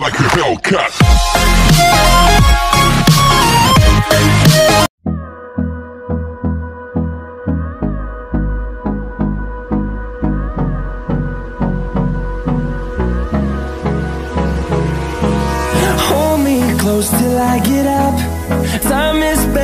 like a. Hold me close till I get up. Time is barely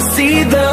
see the